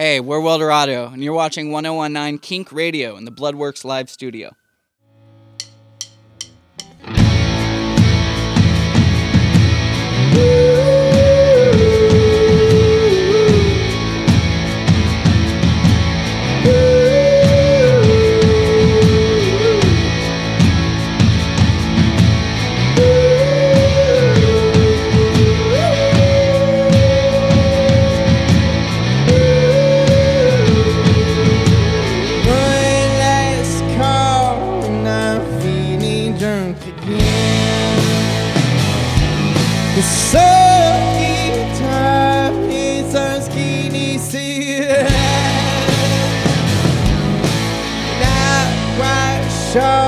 Hey, we're Wilderado, and you're watching 1019 Kink Radio in the Bloodworks Live Studio. strength again. The sucky time is skinny see. Not quite sure.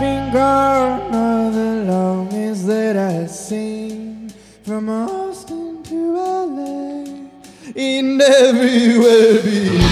been gone all the longest that I seen from Austin to LA in everywhere.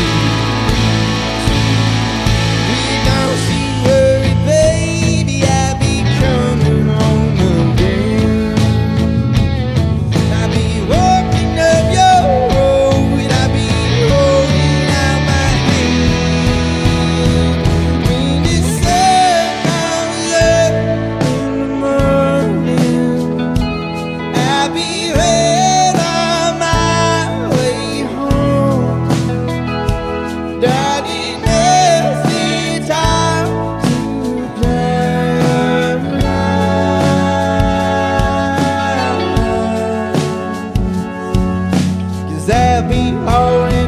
happy or in